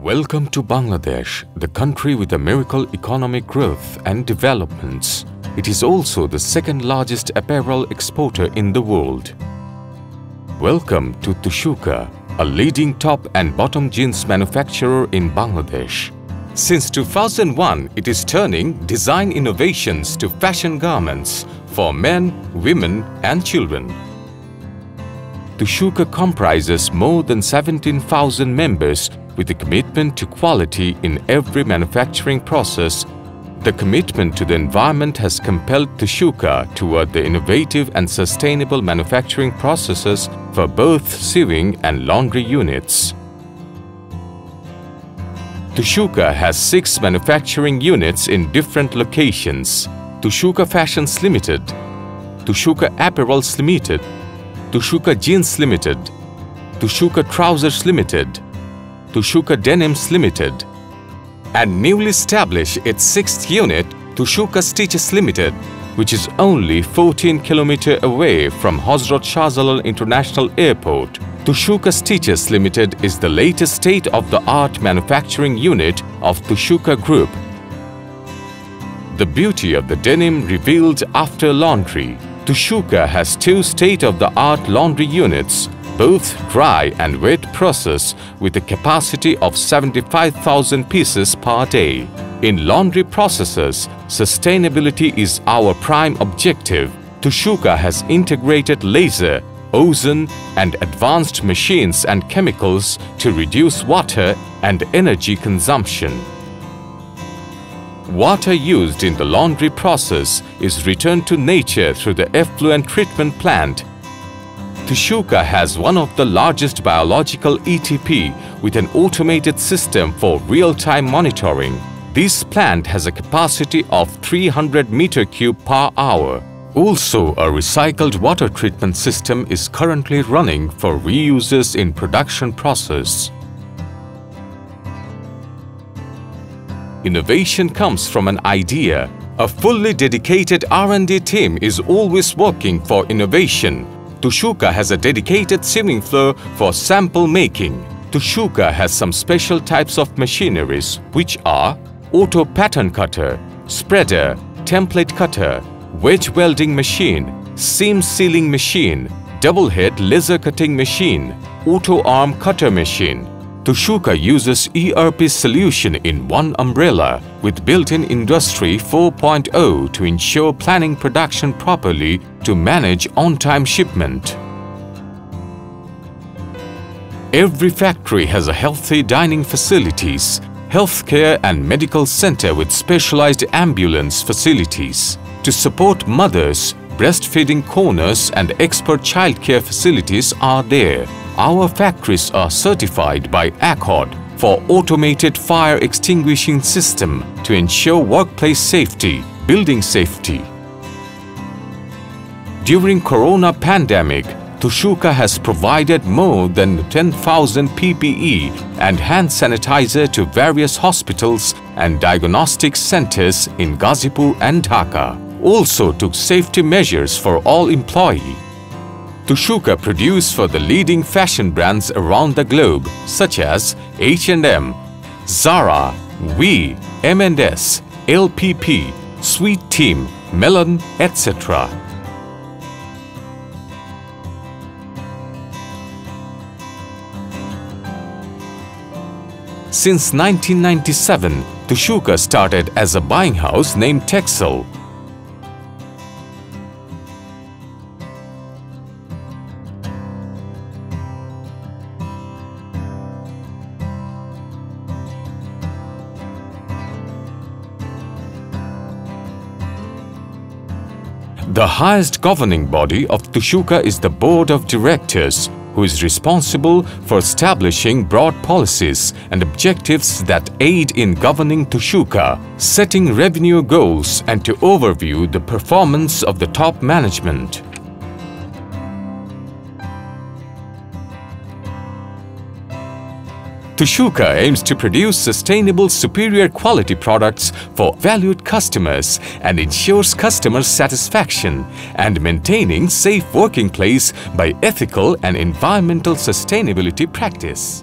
Welcome to Bangladesh, the country with a miracle economic growth and developments. It is also the second largest apparel exporter in the world. Welcome to Tusuka, a leading top and bottom jeans manufacturer in Bangladesh. Since 2001, it is turning design innovations to fashion garments for men, women and children. Tusuka comprises more than 17,000 members with a commitment to quality in every manufacturing process. The commitment to the environment has compelled Tusuka toward the innovative and sustainable manufacturing processes for both sewing and laundry units. Tusuka has six manufacturing units in different locations. Tusuka Fashions Limited, Tusuka Apparels Limited, Tusuka Jeans Limited, Tusuka Trousers Limited, Tusuka Denims Limited, and newly established its sixth unit, Tusuka Stitches Limited, which is only 14 km away from Hazrat Shahjalal International Airport. Tusuka Stitches Limited is the latest state-of-the-art manufacturing unit of Tusuka Group. The beauty of the denim revealed after laundry. Tusuka has two state-of-the-art laundry units, both dry and wet process with a capacity of 75,000 pieces per day. In laundry processes, sustainability is our prime objective. Tusuka has integrated laser, ozone and advanced machines and chemicals to reduce water and energy consumption. Water used in the laundry process is returned to nature through the effluent treatment plant. Tusuka has one of the largest biological ETP with an automated system for real-time monitoring. This plant has a capacity of 300 meter cube per hour. Also, a recycled water treatment system is currently running for reuses in production process. Innovation comes from an idea. A fully dedicated R&D team is always working for innovation. Tusuka has a dedicated sewing floor for sample making. Tusuka has some special types of machineries which are auto pattern cutter, spreader, template cutter, wedge welding machine, seam sealing machine, double head laser cutting machine, auto arm cutter machine, Tusuka uses ERP solution in one umbrella with built-in Industry 4.0 to ensure planning production properly to manage on-time shipment. Every factory has a healthy dining facilities, healthcare and medical center with specialized ambulance facilities. To support mothers, breastfeeding corners and expert childcare facilities are there. Our factories are certified by Accord for automated fire extinguishing system to ensure workplace safety, building safety. During corona pandemic, Tusuka has provided more than 10,000 PPE and hand sanitizer to various hospitals and diagnostic centers in Gazipur and Dhaka. Also took safety measures for all employees. Tusuka produced for the leading fashion brands around the globe such as H&M, Zara, We, M&S, LPP, Sweet Team, Melon, etc. Since 1997, Tusuka started as a buying house named Texel The highest governing body of Tusuka is the Board of Directors, who is responsible for establishing broad policies and objectives that aid in governing Tusuka, setting revenue goals and to overview the performance of the top management. Tusuka aims to produce sustainable superior quality products for valued customers and ensures customer satisfaction and maintaining safe working place by ethical and environmental sustainability practice.